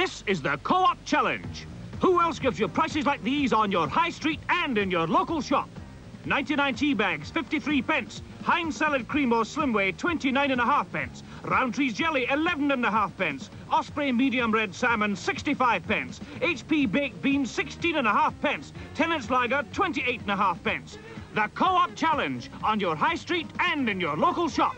This is the Co-op Challenge. Who else gives you prices like these on your high street and in your local shop? 99 tea bags, 53 pence. Heinz salad cream or slimway, 29 and a half pence. Rowntree's jelly, 11 and a half pence. Osprey medium red salmon, 65 pence. HP baked beans, 16 and a half pence. Tennent's lager, 28 and a half pence. The Co-op Challenge on your high street and in your local shop.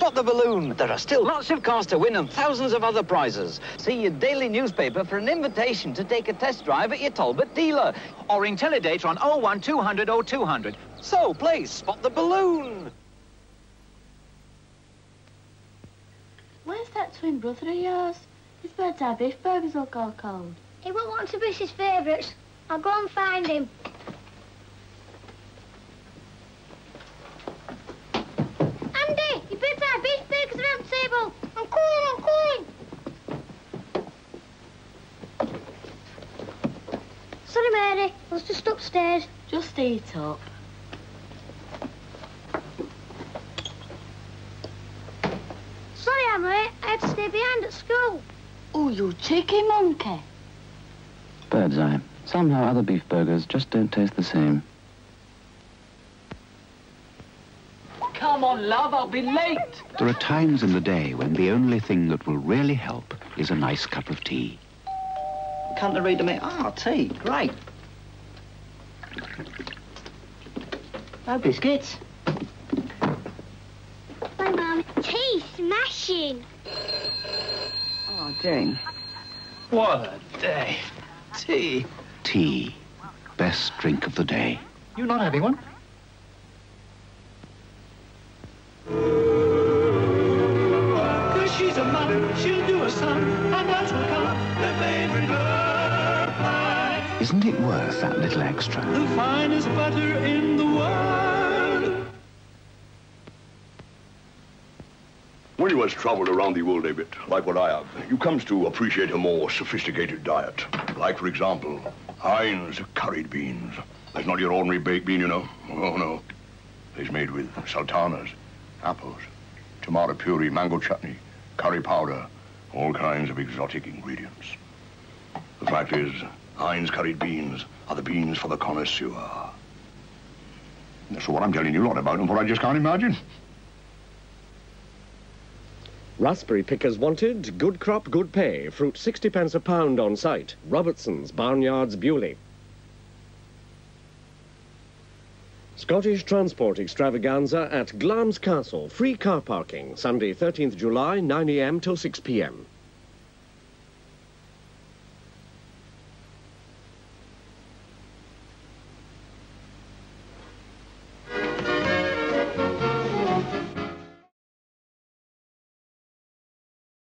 Spot the balloon. There are still lots of cars to win and thousands of other prizes. See your daily newspaper for an invitation to take a test drive at your Talbot dealer. Or ring Teledata on 01200 0200. So, please, spot the balloon. Where's that twin brother of yours? His Birds Eye beef burgers all go cold. He won't want to miss his favourites. I'll go and find him. Andy, your Birds Eye beef burgers are on the table. I'm calling, I'm calling. Sorry, Mary. I was just upstairs. Just eat up. Sorry, I'm late. I had to stay behind at school. Oh, you cheeky monkey. Birds Eye. Somehow other beef burgers just don't taste the same. Come on, love, I'll be late. There are times in the day when the only thing that will really help is a nice cup of tea. Can't I read them? Ah, tea. Great. No biscuits. Bye, Mum. Tea smashing. Oh, Jane. What a day. Tea. Tea. Best drink of the day. You not having one? Cause she's a mother, she'll do a son, and that will come the favorite bird pie. Isn't it worth that little extra? The finest butter in the world. When you has travelled around the world a bit, like what I have, you comes to appreciate a more sophisticated diet. Like, for example, Heinz curried beans. That's not your ordinary baked bean, you know. Oh, no. It's made with sultanas, apples, tomato puree, mango chutney, curry powder, all kinds of exotic ingredients. The fact is, Heinz curried beans are the beans for the connoisseur. That's what I'm telling you a lot about and what I just can't imagine. Raspberry pickers wanted, good crop, good pay. Fruit 60 pence a pound on site. Robertson's, Barnyards, Beauly. Scottish Transport Extravaganza at Glamis Castle. Free car parking. Sunday, 13th July, 9am till 6pm.